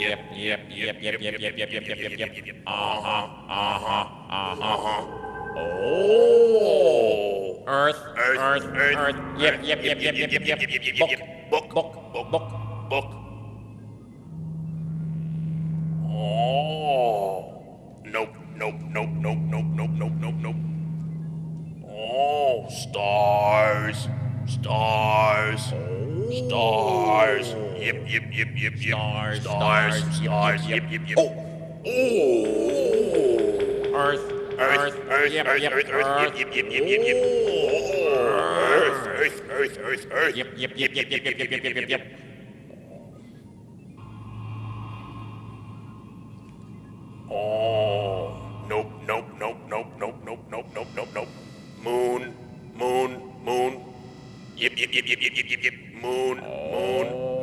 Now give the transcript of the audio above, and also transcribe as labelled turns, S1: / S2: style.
S1: yep, yep, yep, yep, yep, yep, yep, yep, yep, yep. yep, yep. Uh-huh, uh-huh, uh-huh. Oh. Earth, Earth, Earth. Yep, yep, yep, yep, yep, yep, yep, yep, yep, yep. Book, book, book, book, book.
S2: Oh. Nope, nope, nope, nope, nope, nope, nope, nope, nope. Oh, stars. Stars. Stars. Yep, yep, yep, yep, yep.
S1: Stars,
S2: stars,
S1: stars, yep,
S2: stars.
S1: yep,
S2: Yep,
S1: yep.
S2: yep, yep. Oh. Oh.
S1: Earth,
S2: Earth, Earth,
S1: yep,
S2: Earth,
S1: yep,
S2: Earth, Earth, yep, yep, yep, yep, yep. Earth, Earth, Earth, Earth, Earth.
S1: Yep, yep, yep, yep, yep, yep, yep, yep, yep, yep.
S2: yip, yip, yip, yip, yip, yip, yip, moon, moon.